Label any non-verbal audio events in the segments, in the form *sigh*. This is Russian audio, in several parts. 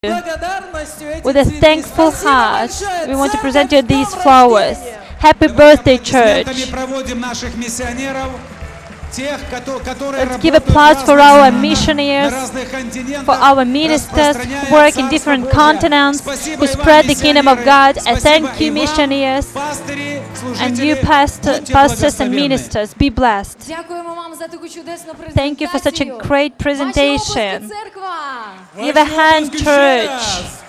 With a thankful heart, we want to present you these flowers. Happy birthday, church! Let's give applause for our missionaries, for our ministers who work in different continents, who spread the kingdom of God. I thank you, missionaries, and you, pastor, pastors and ministers. Be blessed. Thank you for such a great presentation. Give a hand, church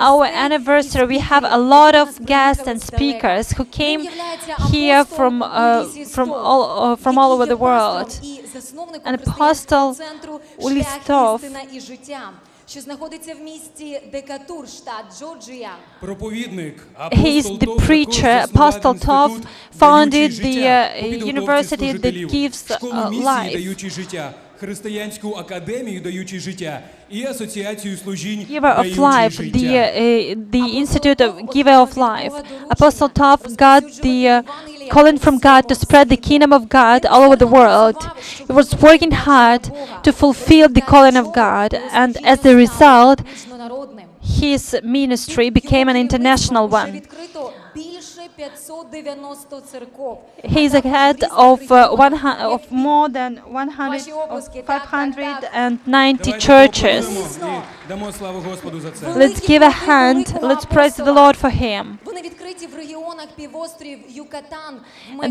our гостей, anniversary, we які have a співали lot до of нас guests приїхали and з далека. speakers who came Ним являється here апостол from uh, Улісій from Стов, all uh, from all over який the є world. пастором і засновником And християнського Apostle центру Улій «Шлях, Стов істина і життя», що знаходиться в місті Декатур, штат Джорджія. Проповідник He is the preacher. Apostle Tov founded the uh, university that gives школу uh, місії, life. даючи життя, християнську академію, даючи життя, і асоціацію служінь, Giver of даючи life, життя. the uh, the Institute of Giver of Life. Apostle Tov got the uh, calling from God to spread the kingdom of God all over the world. He was working hard to fulfill the calling of God, and as a result, Міжнародним. his ministry became an international Вже one. He is head of, uh, one, of more than 100, 590 churches. Let's give a hand, let's praise the Lord for him.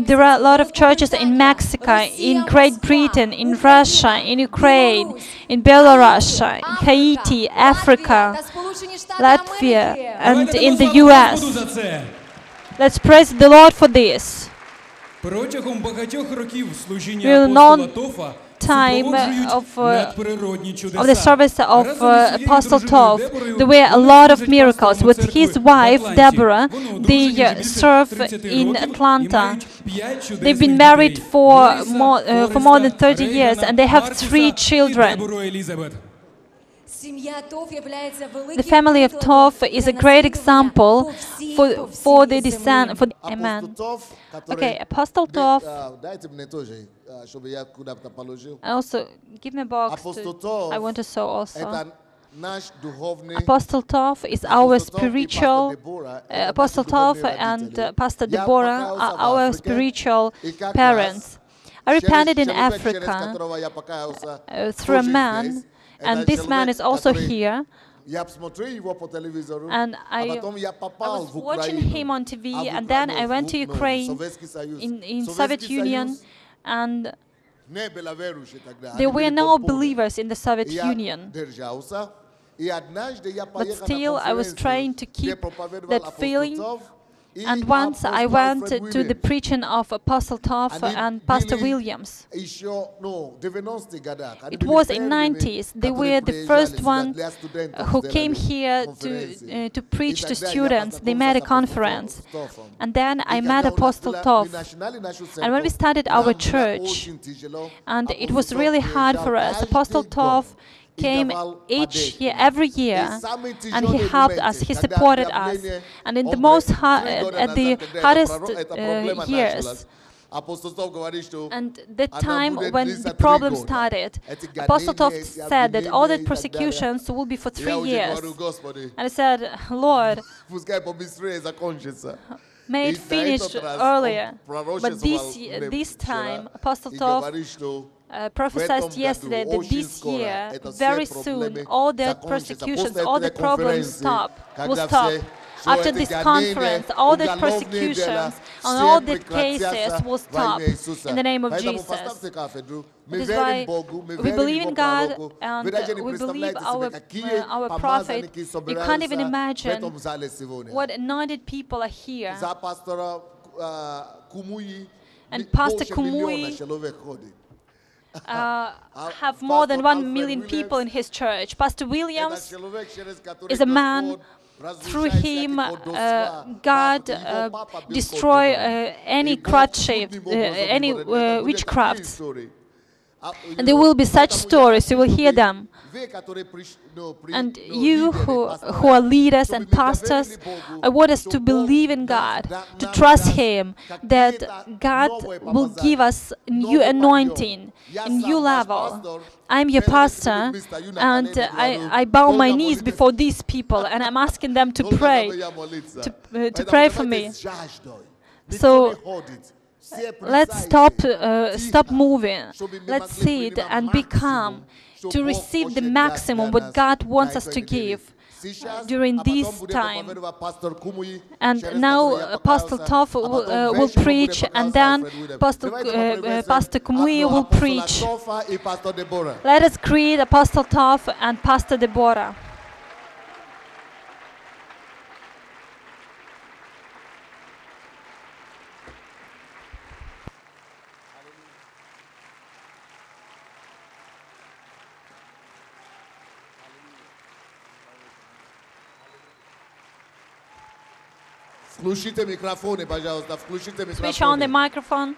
There are a lot of churches in Mexico, in Great Britain, in Russia, in Ukraine, in Belarus, uh, in Haiti, Africa, Latvia, and in the US. за це. Let's praise the Lord for this. Протягом багатьох років служіння We'll апостола know Тофа time супроводжують of, uh, надприродні чудеса. Of the service of Разом uh, із своєю Apostle дружиною Tov, Деборою there were a вони lot of служать miracles. пастором With церкви his в wife, Атланті. Deborah, Вони they одружені uh, вже більше serve 30 in років і Atlanta. мають п'ять чудесних They've been дітей. married for Луїса, more, uh, for more than Фореста, 30 years, Рейгана, and they have Маркуса three і children. The family of Tov is a great example for, for the descent, for the, amen. Okay, Apostle Tov. Also, give me a box. To, I want to sew also. Apostle Tov is our spiritual, uh, Apostle Tov and uh, Pastor Deborah are our spiritual parents. I repented in Africa uh, through a man and this man is also here. And I, I was watching him on TV, and then I went to Ukraine in, in Soviet Union, and there were no believers in the Soviet Union. But still, I was trying to keep that feeling and once I went to the preaching of Apostle Toff and Pastor Williams. It was in 90s. They were the first one who came here to, uh, to preach to students. They made a conference. And then I met Apostle Toff. And when we started our church, and it was really hard for us, Apostle Toph came each year, every year, and he helped us. He supported us. And in the most at uh, the hardest uh, years. And the time when the problem started, Apostle Tov said that all the persecutions will be for three years. And I said, Lord, *laughs* *laughs* may it finish earlier. But this, this time, Apostle Tov uh, prophesized yesterday that this year, very soon, all the persecutions, all the problems stop, will stop. After this conference, all the persecutions and all the cases will stop in the name of Jesus. That is why we believe in God and we believe our, uh, our prophet. You can't even imagine what anointed people are here. And Pastor Kumui uh, *laughs* have more than one million people in his church. Pastor Williams is a man through him uh, God uh, destroy uh, any crutch, uh, any uh, witchcraft. And there will be such stories, you will hear them. And you who, who are leaders and pastors, I want us to believe in God, to trust Him, that God will give us new anointing, a new level. I'm your pastor, and I, I bow my knees before these people, and I'm asking them to pray, to, uh, to pray for me. So Let's stop, uh, stop moving. Let's see it and calm to receive the maximum what God wants us to give during this time. And now Apostle Tov will, uh, will preach, and then uh, uh, Apostle, uh, Pastor Kumui will preach. Let us greet Apostle Tov and Pastor Deborah. Включите микрофоны, пожалуйста, включите Switch on the микрофоны. microphone.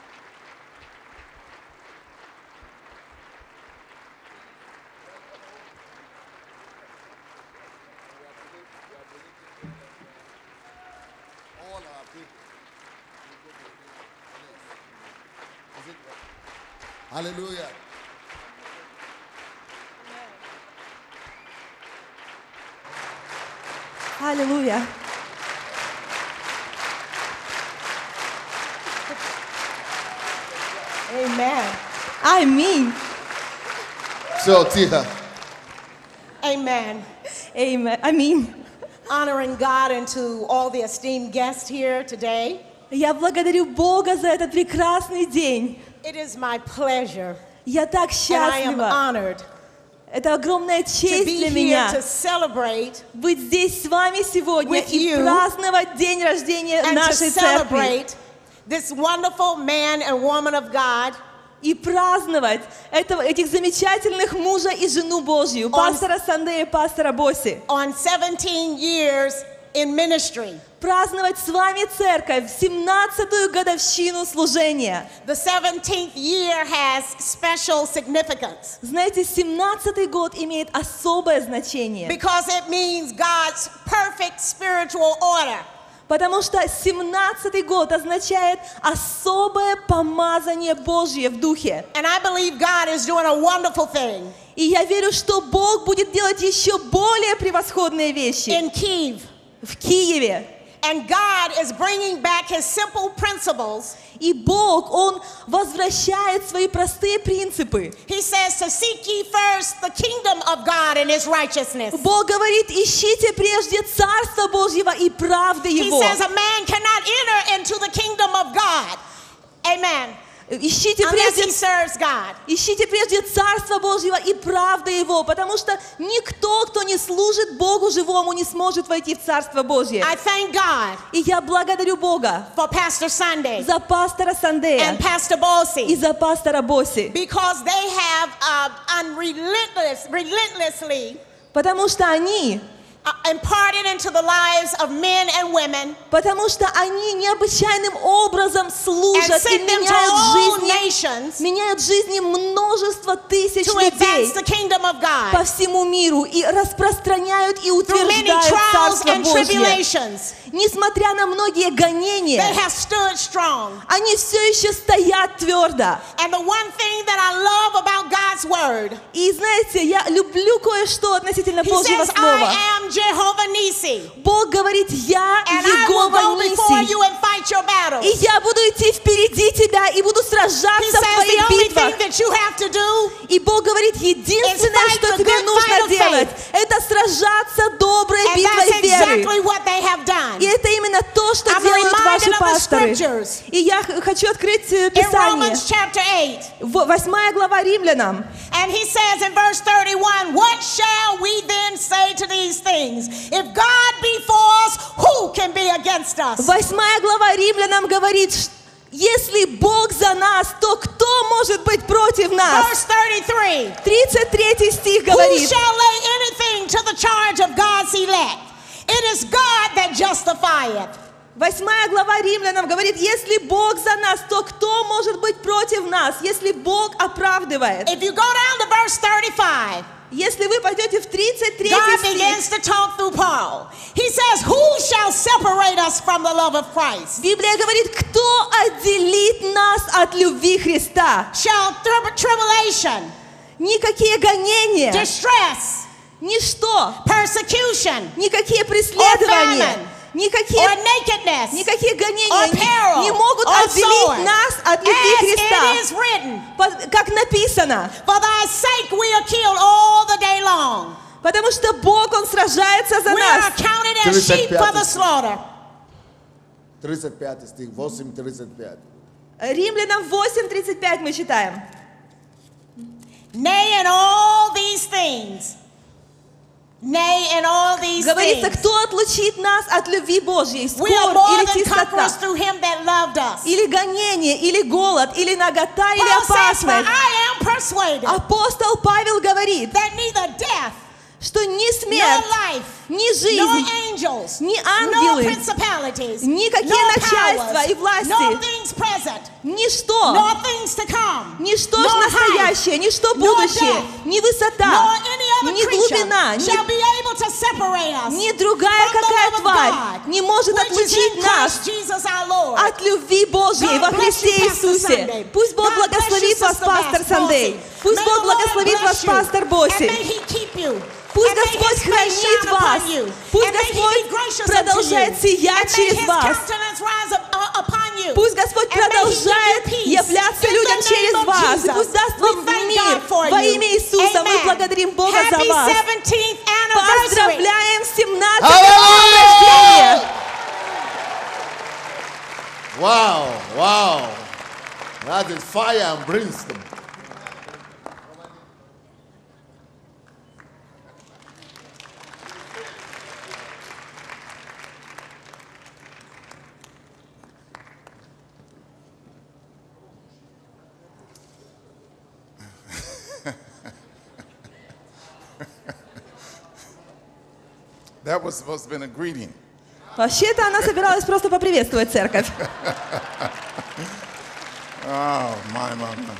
Все, тихо. Amen. amen. I mean, Honoring God and to all the esteemed guests here today. я благодарю Бога за этот прекрасный день. It is my pleasure Я так and I am счастлива. honored Это огромная to честь be для here меня to celebrate быть здесь с вами сегодня with и you праздновать день рождения and to нашей церкви. celebrate this wonderful man and woman of God И праздновать этого, этих замечательных мужа и жену Божью, пастора Сандея и пастора Боси. on 17 years in ministry. Праздновать с вами церковь, 17-ю годовщину служения. The 17th year has special significance Знаете, 17-й год имеет особое значение, because it means God's perfect spiritual order. Потому что 17-й год означает особое помазание Божье в духе. And I believe God is doing a wonderful thing И я верю, что Бог будет делать еще более превосходные вещи in Kiev. в Киеве. And God is bringing back his simple principles. И Бог, Он возвращает свои простые принципы. He says to seek ye first the kingdom of God and his righteousness. Бог говорит, ищите прежде Царство Божьего и правды He Его. says a man cannot enter into the kingdom of God. Amen. Ищите прежде. Ищите прежде Царство Божьего и правды Его, потому что никто, кто не служит Богу живому, не сможет войти в Царство Божье. I thank God И я благодарю Бога for Pastor Sunday за пастора Сандея and Pastor и Bolsey за пастора Боси, because they have uh, unrelentless, relentlessly потому что они, imparted into the lives of men and women потому что они необычайным образом служат и меняют жизни, меняют жизни множество тысяч людей по всему миру и распространяют и утверждают Царство Божье. Несмотря на многие гонения, They have stood strong. Они все еще стоят твердо. And the one thing that I love about God's word, И знаете, я люблю кое-что относительно Божьего Слова. I am Jehovah Nisi, Бог говорит, я and I will Егова go before Ниси. you and fight your battles. И я буду идти впереди тебя и буду He сражаться в says твоих the only битвах. thing that you have to do И Бог говорит, единственное, fight что the тебе good fight нужно of делать, это сражаться доброй And битвой that's веры. exactly what they have И done. это именно то, что I'm делают reminded ваши of the пасторы. scriptures. И я х- хочу открыть э, In Писание. Romans chapter 8, В- Восьмая глава Римлянам. and he says in verse 31, What shall we then say to these things? If God be for us, who can be against us? Восьмая глава Римлянам говорит, если Бог за нас, то кто может быть против нас? Verse 33, 33 стих Who говорит, shall lay anything to the charge of God's elect? It is God that justifieth. Восьмая глава Римлянам говорит, если Бог за нас, то кто может быть против нас, если Бог оправдывает? If you go down to verse 35, Если вы пойдете в 33 God стих, begins to talk through Paul. He says, Who shall separate us from the love of Christ? Библия говорит, кто отделит нас от любви Христа? Shall tri- tribulation, Никакие гонения, distress, ничто, persecution, никакие преследования, никакие, никакие гонения peril, не могут отделить нас от любви Христа. Как написано, For thy sake we are killed all the day long. потому что Бог, Он сражается за We are нас. counted as sheep for the slaughter. 35 стих, 8.35. Римлянам 8.35 мы читаем. Nay, in all these things. Nay, in all these Говорится, кто отлучит нас от любви Божьей? Скорбь или us. Или гонение, или голод, или нагота, или опасность. Апостол Павел говорит, что ни смерть, life, ни жизнь, angels, ни ангелы, никакие начальства и власти, present, ничто, come, ничто настоящее, ничто будущее, ни высота, ни глубина, ни, ни другая какая тварь не может отлучить in нас от любви Божьей во Христе Иисусе. Пусть Бог благословит вас, пастор Сандей. Пусть Бог благословит вас, пастор you. Пусть Господь хранит вас. Пусть Господь продолжает сиять через вас. Пусть Господь продолжает являться людям через вас. И пусть даст вам мир во имя Иисуса. Мы благодарим Бога за вас. 17th anniversary. Поздравляем 17 Hallelujah! рождения. Wow, wow. That is fire and brimstone. That was supposed to have been a greeting. Вообще-то она собиралась просто поприветствовать церковь. Oh, my, my, my.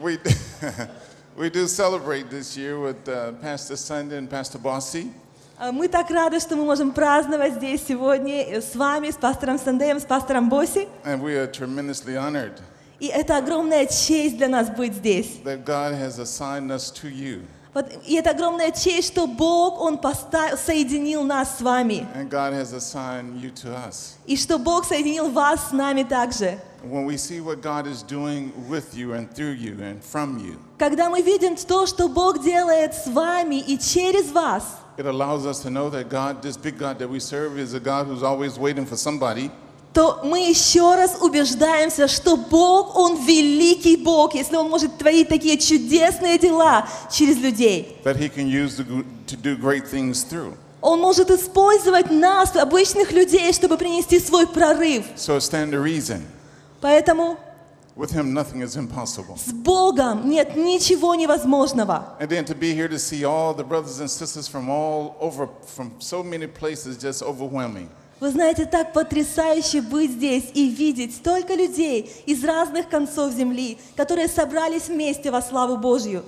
We, we do celebrate this year with uh, Pastor Sunday and Pastor Bossy. А Мы так рады, что мы можем праздновать здесь сегодня э, с вами, с пастором Сандеем, с пастором Боси. And we are tremendously honored И это огромная честь для нас быть здесь. that God has assigned us to you. И это огромная честь, что Бог, Он поставил, соединил нас с вами. And God has assigned you to us. И что Бог соединил вас с нами также. Когда мы видим то, что Бог делает с вами и через вас, it allows us to know that God, this big God that we serve, is a God who's always waiting for somebody то мы еще раз убеждаемся, что Бог, Он великий Бог, если Он может творить такие чудесные дела через людей. that He can use to, go- to do great things through. Он может использовать нас, обычных людей, чтобы принести свой прорыв. So stand to reason. Поэтому With Him, nothing is impossible. с Богом нет ничего невозможного. And then to be here to see all the brothers and sisters from all over, from so many places, just overwhelming. Вы знаете, так потрясающе быть здесь и видеть столько людей из разных концов земли, которые собрались вместе во славу Божью.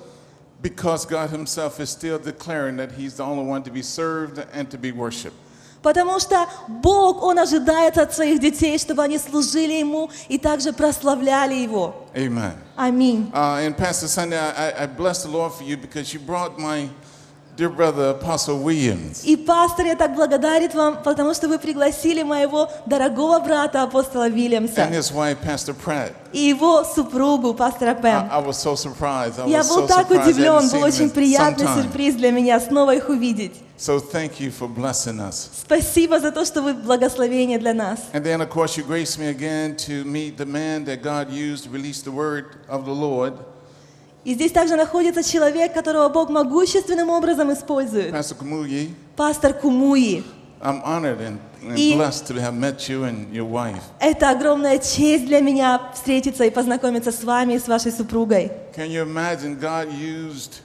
Because God Himself is still declaring that He's the only one to be served and to be worshiped. Потому что Бог, Он ожидает от своих детей, чтобы они служили Ему и также прославляли Его. Amen. Аминь. Uh, and Pastor Sunday, I- I bless the Lord for you because you brought my dear brother Apostle Williams. И пастор, я так благодарен вам, потому что вы пригласили моего дорогого брата апостола Вильямса And his wife, Pastor Pratt. и его супругу, пастора I, Пэм. I was so surprised. I Я был so так. I удивлен, был очень приятный сюрприз для меня снова их увидеть. So thank you for blessing us. Спасибо за то, что вы благословение для нас. And then, of course, you graced me again to meet the man that God used to release the word of the Lord, И здесь также находится человек, которого Бог могущественным образом использует. Pastor Kumuyi. Пастор Кумуи. I'm honored and, and И- blessed to have met you and your wife. Это огромная честь для меня встретиться и познакомиться с вами и с вашей супругой. Can you imagine God used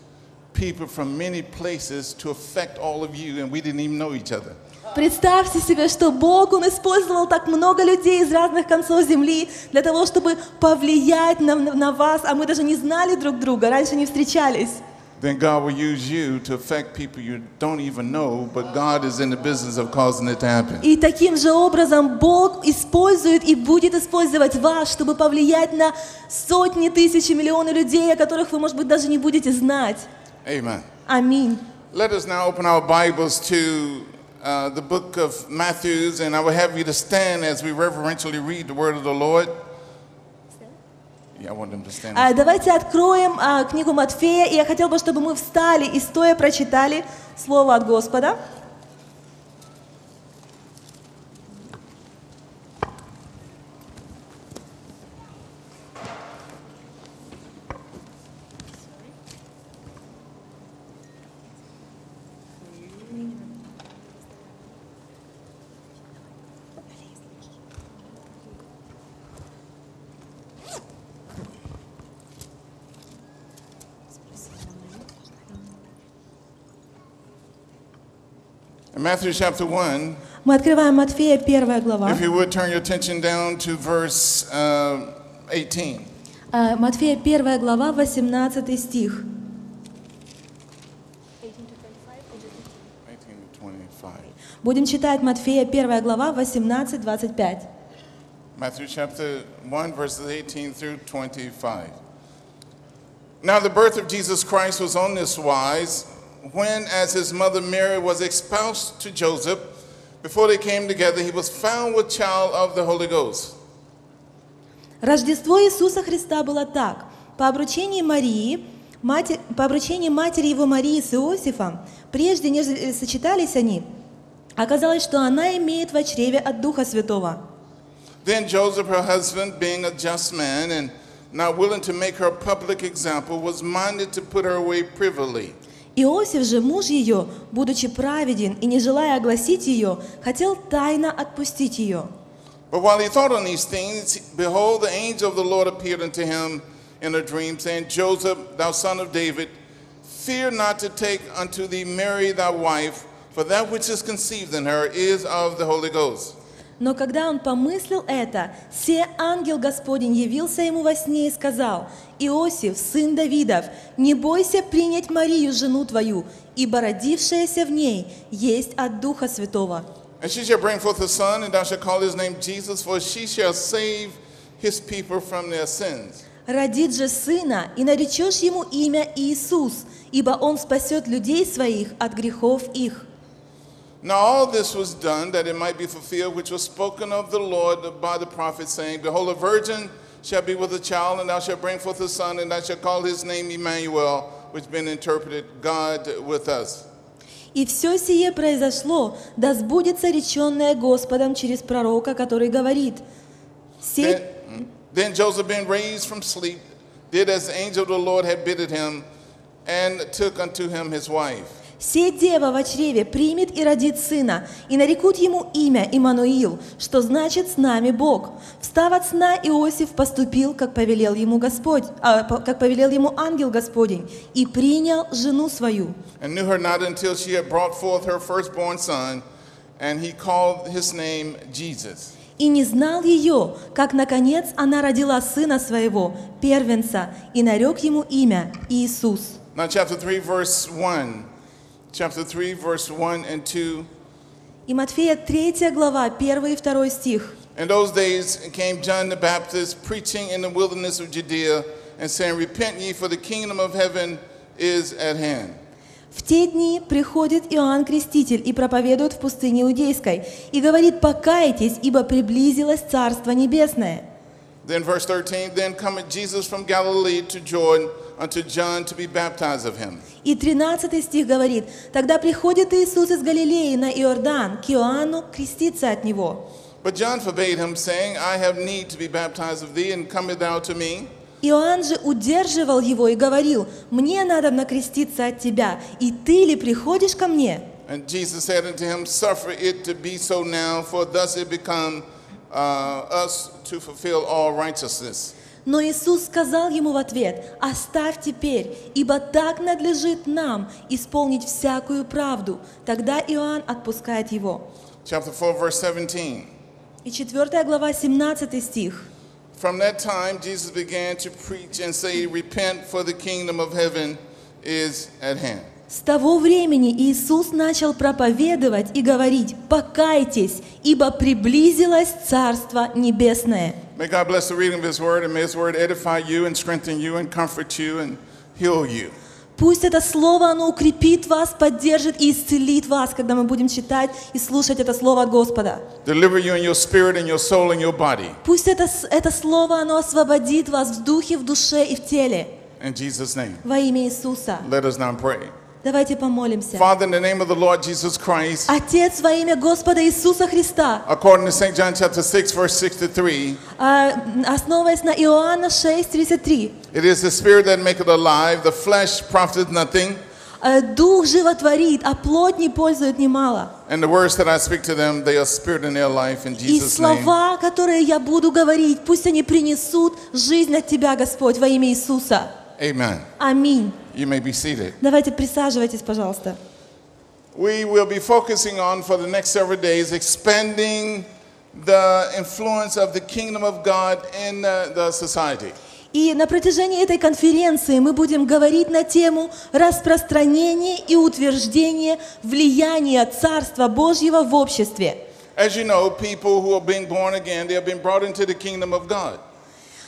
people from many places to affect all of you, and we didn't even know each other? Представьте себе, что Бог, Он использовал так много людей из разных концов земли для того, чтобы повлиять на, на вас, а мы даже не знали друг друга, раньше не встречались. Then God will use you to affect people you don't even know, but God is in the business of causing it to happen. И таким же образом Бог использует и будет использовать вас, чтобы повлиять на сотни тысяч и миллионы людей, о которых вы, может быть, даже не будете знать. Amen. Аминь. Let us now open our Bibles to uh, the book of Matthews, and I will have you to stand as we reverentially read the word of the Lord. Yeah, I want them to stand. А, Давайте откроем а, книгу Матфея, и я хотел бы, чтобы мы встали и стоя прочитали Слово от Господа. In Matthew chapter 1, Мы открываем Матфея, первая глава. if you would turn your attention down to verse uh, 18. А, Матфея, первая глава, 18 стих. 18 to 25. Будем читать Матфея, первая глава, 18, 25. Matthew chapter 1, verses 18 through 25. Now, the birth of Jesus Christ was on this wise when, as his mother Mary was espoused to Joseph, before they came together, he was found with child of the Holy Ghost. Рождество Иисуса Христа было так. По обручении Марии, мати- по обручении матери его Марии с Иосифом, прежде нежели сочетались они, оказалось, что она имеет в чреве от Духа Святого. Then Joseph, her husband, being a just man and not willing to make her a public example, was minded to put her away privily. Иосиф же, муж ее, будучи праведен и не желая огласить ее, хотел тайно отпустить ее. But while he thought on these things, behold, the angel of the Lord appeared unto him in a dream, saying, Joseph, thou son of David, fear not to take unto thee Mary thy wife, for that which is conceived in her is of the Holy Ghost. Но когда он помыслил это, се ангел Господень явился ему во сне и сказал, «Иосиф, сын Давидов, не бойся принять Марию, жену твою, ибо родившаяся в ней есть от Духа Святого. And she shall bring forth a son, and thou shalt call his name Jesus, for she shall save his people from their sins. Родит же сына, и наречешь ему имя Иисус, ибо он спасет людей своих от грехов их». Now all this was done that it might be fulfilled, which was spoken of the Lord by the prophet, saying, Behold, a virgin shall be with a child, and thou shalt bring forth a son, and thou shalt call his name Emmanuel, which been interpreted, God with us. И все сие произошло, да сбудется реченное Господом через пророка, который говорит, «Сеть Then, then Joseph, being raised from sleep, did as the angel of the Lord had bidded him, and took unto him his wife. Се дева во чреве примет и родит сына, и нарекут ему имя Имануил, что значит «с нами Бог». Встав от сна, Иосиф поступил, как повелел ему Господь, а, как повелел ему ангел Господень, и принял жену свою. and knew her not until she had brought forth her firstborn son, and he called his name Jesus. И не знал ее, как, наконец, она родила сына своего, первенца, и нарек ему имя Иисус. Now, chapter 3, verse 1. Chapter 3, verse 1 and 2. И Матфея 3 глава, 1 и 2 стих. In those days came John the Baptist preaching in the wilderness of Judea and saying, Repent ye, for the kingdom of heaven is at hand. В те дни приходит Иоанн Креститель и проповедует в пустыне Иудейской, и говорит, покайтесь, ибо приблизилось Царство Небесное. Then, verse 13, then cometh Jesus from Galilee to Jordan unto John to be baptized of him. И 13 стих говорит, тогда приходит Иисус из Галилеи на Иордан к Иоанну креститься от Него. But John forbade him, saying, I have need to be baptized of thee, and comest thou to me? Иоанн же удерживал его и говорил, мне надо накреститься от тебя, и ты ли приходишь ко мне? And Jesus said unto him, Suffer it to be so now, for thus it become uh, us to fulfill all righteousness. Но Иисус сказал ему в ответ, «Оставь теперь, ибо так надлежит нам исполнить всякую правду». Тогда Иоанн отпускает его. Chapter 4, verse 17. И 4 глава, 17 стих. From that time, Jesus began to preach and say, Repent, for the kingdom of heaven is at hand. С того времени Иисус начал проповедовать и говорить, «Покайтесь, ибо приблизилось Царство Небесное». May God bless the reading of His word, and may His word edify you and strengthen you and comfort you and heal you. Пусть это слово, оно укрепит вас, поддержит и исцелит вас, когда мы будем читать и слушать это слово от Господа. Пусть это, это слово, оно освободит вас в духе, в душе и в теле. In Jesus' name. Во имя Иисуса. Let us now pray. Давайте помолимся. Father, in the name of the Lord Jesus Christ, Отец, во имя Господа Иисуса Христа, according to St. John chapter 6, verse 63, а, основываясь на Иоанна 6:33, it is the spirit that maketh alive, the flesh profiteth nothing, а, Дух животворит, а плоть не пользует немало. and the words that I speak to them, they are spirit in their life in И Jesus' name. слова, которые я буду говорить, пусть они принесут жизнь от Тебя, Господь, во имя Иисуса. Amen. Аминь. You may be seated. Давайте присаживайтесь, пожалуйста. We will be focusing on for the next several days expanding the influence of the kingdom of God in uh, the society. И на протяжении этой конференции мы будем говорить на тему распространения и утверждения влияния Царства Божьего в обществе. As you know, people who are being born again, they have been brought into the kingdom of God.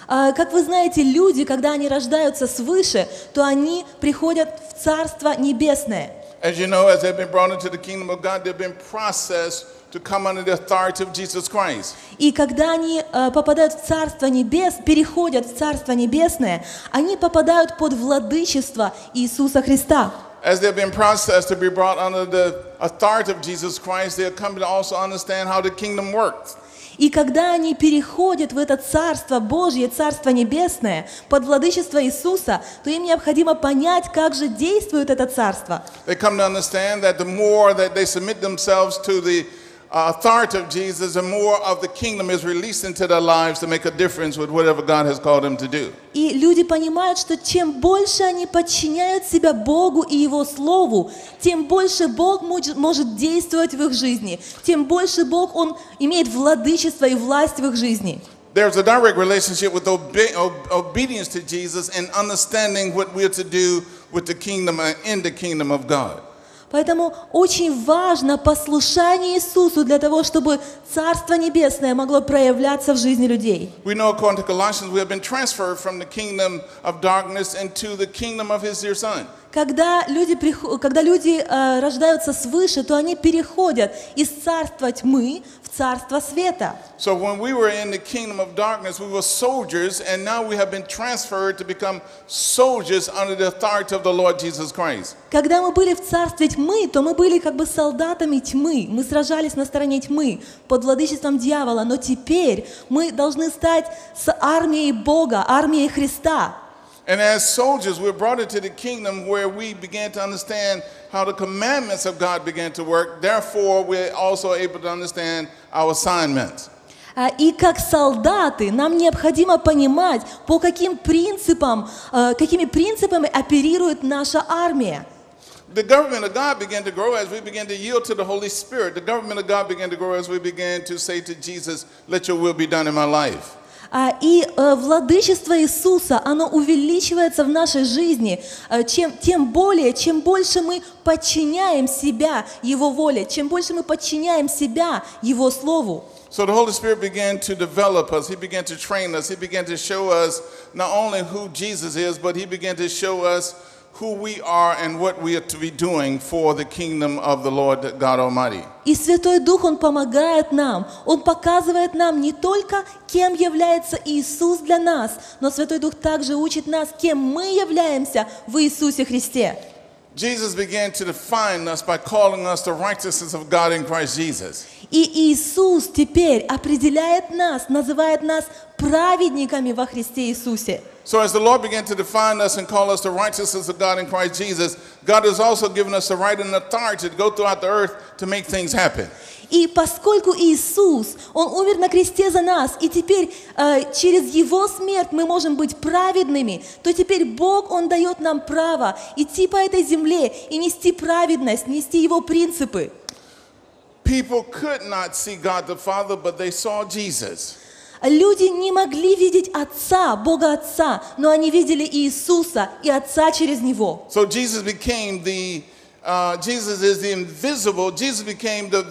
А, Как вы знаете, люди, когда они рождаются свыше, то они приходят в Царство Небесное. As you know, as they've been brought into the kingdom of God, they've been processed to come under the authority of Jesus Christ. И когда они э, попадают в Царство Небес, переходят в Царство Небесное, они попадают под владычество Иисуса Христа. As they've been processed to be brought under the authority of Jesus Christ, they're coming to also understand how the kingdom works. И когда они переходят в это Царство Божье, Царство Небесное, под владычество Иисуса, то им необходимо понять, как же действует это Царство. They come to understand that the more that they submit themselves to the authority of Jesus, the more of the kingdom is released into their lives to make a difference with whatever God has called them to do. И люди понимают, что чем больше они подчиняют себя Богу и Его Слову, тем больше Бог мож- может действовать в их жизни, тем больше Бог, Он имеет владычество и власть в их жизни. There's a direct relationship with obe- ob- obedience to Jesus and understanding what we're to do with the kingdom and in the kingdom of God. Поэтому очень важно послушание Иисусу для того, чтобы Царство Небесное могло проявляться в жизни людей. We know, according to Colossians, we have been transferred from the kingdom of darkness into the kingdom of His dear Son. Когда люди, когда люди э, рождаются свыше, то они переходят из царства тьмы царство света. So when we were in the kingdom of darkness, we were soldiers, and now we have been transferred to become soldiers under the authority of the Lord Jesus Christ. Когда мы были в царстве тьмы, то мы были как бы солдатами тьмы. Мы сражались на стороне тьмы под владычеством дьявола. Но теперь мы должны стать с армией Бога, армией Христа. And as soldiers, we're brought into the kingdom where we began to understand how the commandments of God began to work. Therefore, we're also able to understand our assignments. А, И как солдаты нам необходимо понимать, по каким принципам, э, какими принципами оперирует наша армия. The government of God began to grow as we began to yield to the Holy Spirit. The government of God began to grow as we began to say to Jesus, Let your will be done in my life. А, И э, владычество Иисуса, оно увеличивается в нашей жизни, э, чем, тем более, чем больше мы подчиняем себя Его воле, чем больше мы подчиняем себя Его Слову. So the Holy Spirit began to develop us. He began to train us. He began to show us not only who Jesus is, but He began to show us who we are and what we are to be doing for the kingdom of the Lord God Almighty. И Святой Дух, Он помогает нам, Он показывает нам не только, кем является Иисус для нас, но Святой Дух также учит нас, кем мы являемся в Иисусе Христе. Jesus began to define us by calling us the righteousness of God in Christ Jesus. И Иисус теперь определяет нас, называет нас праведниками во Христе Иисусе. So, as the Lord began to define us and call us the righteousness of God in Christ Jesus, God has also given us the right and authority to go throughout the earth to make things happen. И поскольку Иисус, Он умер на кресте за нас, и теперь э, через Его смерть мы можем быть праведными, то теперь Бог, Он дает нам право идти по этой земле и нести праведность, нести Его принципы. People could not see God the Father, but they saw Jesus. Люди не могли видеть Отца, Бога Отца, но они видели Иисуса и Отца через Него. So Jesus became the, uh, Jesus is the invisible, Jesus became the,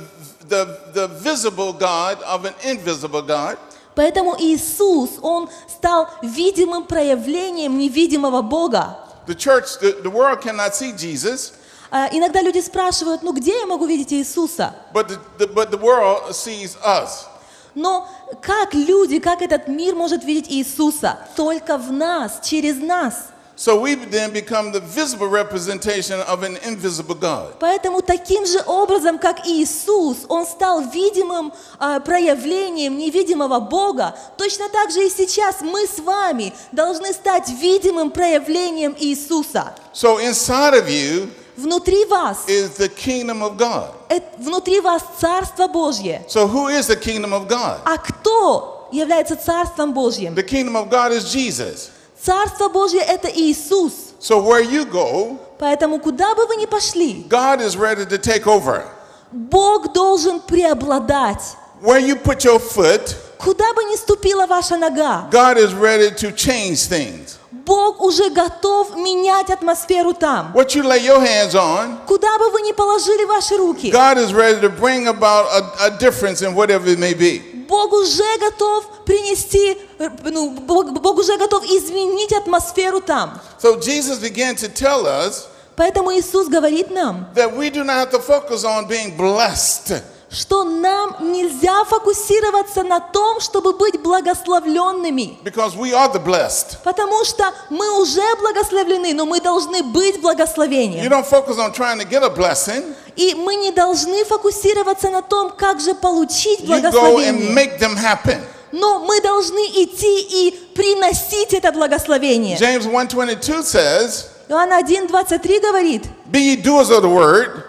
the, the visible God of an invisible God. Поэтому Иисус, Он стал видимым проявлением невидимого Бога. The church, the, the world cannot see Jesus, А, Иногда люди спрашивают, ну где я могу видеть Иисуса? but the, the, but the world sees us. Но как люди, как этот мир может видеть Иисуса? Только в нас, через нас. So we then become the visible representation of an invisible God. Поэтому таким же образом, как Иисус, Он стал видимым а, проявлением невидимого Бога, точно так же и сейчас мы с вами должны стать видимым проявлением Иисуса. So inside of you Внутри вас, is the kingdom of God. э, внутри вас Царство Божье. So who is the kingdom of God? А кто является Царством Божьим? The kingdom of God is Jesus. Царство Божье – это Иисус. So where you go, Поэтому куда бы вы ни пошли, God is ready to take over. Бог должен преобладать. Where you put your foot, Куда бы ни ступила ваша нога, God is ready to change things. Бог уже готов менять атмосферу там. What you lay your hands on, Куда бы вы ни положили ваши руки, God is ready to bring about a, a difference in whatever it may be. Бог уже готов принести, ну, Бог, Бог уже готов изменить атмосферу там. So Jesus began to tell us Поэтому Иисус говорит нам, that we do not have to focus on being blessed. Что нам нельзя фокусироваться на том, чтобы быть благословленными. Because we are the blessed. Потому что мы уже благословлены, но мы должны быть You благословением. don't focus on trying to get a blessing. И мы не должны фокусироваться на том, как же получить You go and благословение. make them happen. Но мы должны идти и приносить это благословение. James 1.22 says, Иоанна 1.23 говорит, Be ye doers of the word,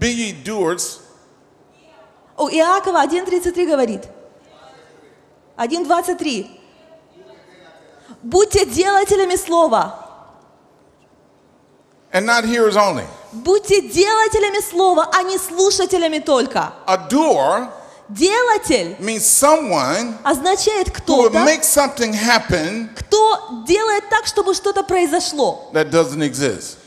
be ye doers, у Иакова 1.33 говорит, 1.23, будьте делателями слова, and not hearers only. будьте делателями слова, а не слушателями только. A doer Делатель means someone означает кто-то, кто делает так, чтобы что-то произошло. that doesn't exist.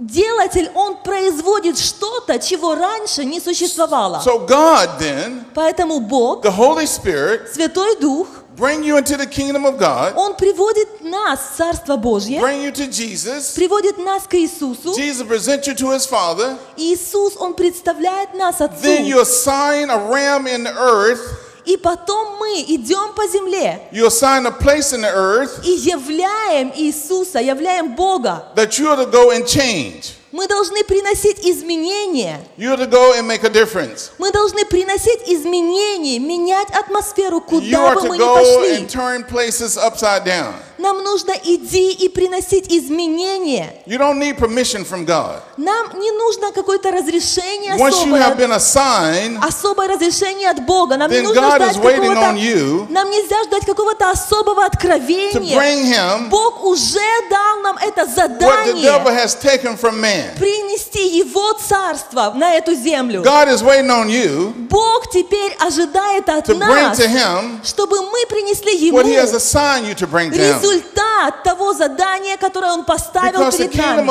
Делатель, он производит что-то, чего раньше не существовало. So God then, Поэтому Бог, the Holy Spirit, Святой Дух, bring you into the kingdom of God, Он приводит нас в Царство Божье, bring you to Jesus. приводит нас к Иисусу. Jesus presents you to his Father. Иисус, Он представляет нас Then Отцу. you assign a realm in the earth. И потом мы идем по земле You assign a place in the earth и являем Иисуса, являем Бога. that you are to go and change. Мы должны приносить изменения. You are to go and make a difference. Мы должны приносить изменения, менять атмосферу, You куда are бы to мы ни пошли. and turn places upside down. Нам нужно идти и приносить изменения. You don't need permission from God. Нам не нужно какое-то разрешение Once you особое, have been assigned, особое разрешение от Бога. Нам не нужно God ждать is waiting какого-то... on you Нам нельзя ждать какого-то особого to откровения. bring him Бог уже дал нам это what the devil задание has taken from man. принести Его царство на эту землю. God is waiting on you Бог теперь ожидает от to bring нас, to him чтобы мы принесли Ему what he has assigned you to bring to him. Результат того задания, которое Он поставил перед нами.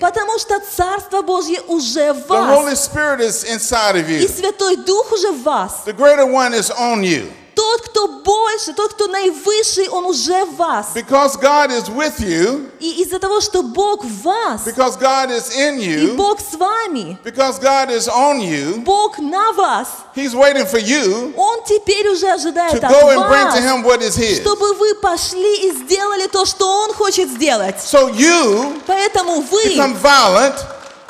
Потому что Царство Божье уже в вас. Spirit is inside of И. Святой Дух уже в вас. The greater one is on you. Тот, кто больше, тот, кто наивысший, Он уже в вас. Because God is with you, И из-за того, что Бог в вас, because God is in и you, Бог с вами, because God is on you, Бог на вас, He's waiting for you Он теперь уже to ожидает от go and bring to вас, Him what is His. чтобы вы пошли и сделали то, что Он хочет сделать. So you Поэтому вы, become violent,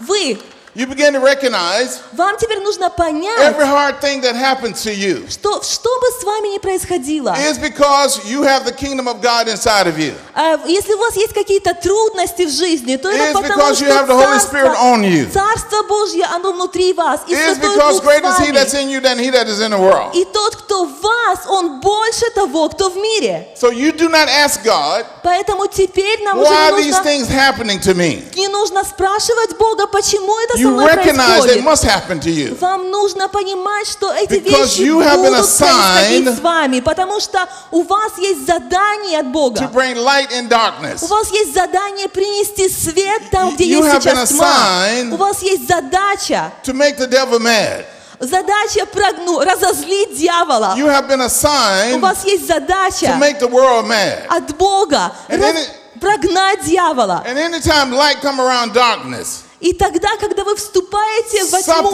вы You begin to recognize Вам теперь нужно понять, every hard thing that happens to you что что бы с вами ни происходило, is because you have the kingdom of God inside of you. а, если у вас есть какие-то трудности в жизни, то это It's потому, because что you have the Holy Spirit Царство, on you. Царство Божье, оно внутри вас, и It is Святой because Дух greater is с He that's вами. in you than He that is in the world. И тот, кто в вас, он больше того, кто в мире. So you do not ask God, Поэтому теперь нам уже why are не these нужно, things happening to me? не нужно спрашивать Бога, почему это со You мной recognize they происходит. must happen to you. Вам нужно понимать, что эти Because вещи you have been будут происходить assigned с вами, потому что у вас есть задание от To Бога. bring light in У darkness. вас есть задание принести свет там, где You есть have been сейчас тьма. assigned У вас есть задача, To make the devil mad. задача прогну, разозлить дьявола. You have been У assigned вас есть to задача make the world mad. от Бога And раз- then it- прогнать дьявола. And anytime light come around darkness, И тогда, когда вы вступаете во тьму,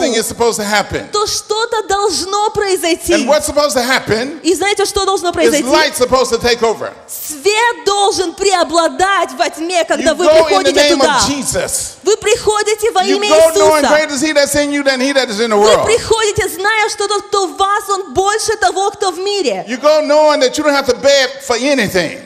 то что-то должно произойти. И знаете, что должно произойти? Свет должен преобладать во тьме, You когда вы приходите туда. Вы приходите во You имя Иисуса. Вы приходите, зная, что тот, кто в вас, он больше того, кто в мире.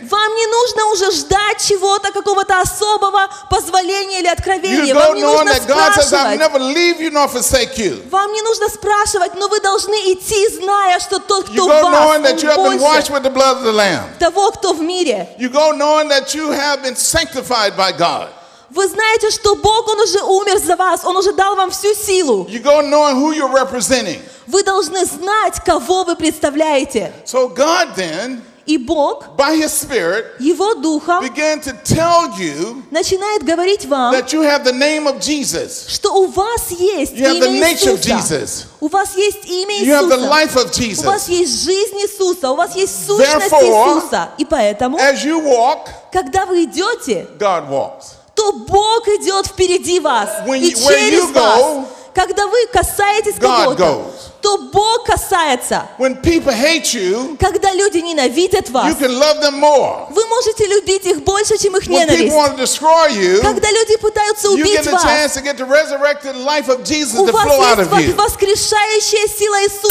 Вам не нужно уже ждать чего-то, какого-то особого позволения или откровения. Вам не knowing нужно that God says, I'll спрашивать. never leave you nor forsake you. Вам не нужно спрашивать, но вы должны идти, зная, что тот, You кто в go вас, knowing that you have он been washed больше with the blood of the Lamb. того, кто в мире. You go knowing that you have been sanctified by God. Вы знаете, что Бог, Он уже умер за вас, Он уже дал вам всю силу. You go knowing who you're representing. Вы должны знать, кого вы представляете. So God then, И Бог, by His Spirit, Его Духом, began to tell you начинает говорить вам, that you have the name of Jesus. что у вас есть You have the имя nature of Иисуса. Jesus. У вас есть имя You have the Иисуса. life of У вас Jesus. есть жизнь Иисуса, у вас есть сущность Therefore, Иисуса. И поэтому, As you walk, когда вы идете, God walks. то Бог идет впереди вас When и через вас. go, Когда вы касаетесь кого-то, то Бог касается. When people hate you, Когда люди ненавидят you вас, can love them more. вы можете любить их больше, чем их When people ненависть. want to destroy you, Когда люди пытаются you убить вас, у вас есть you. воскрешающая сила Иисуса.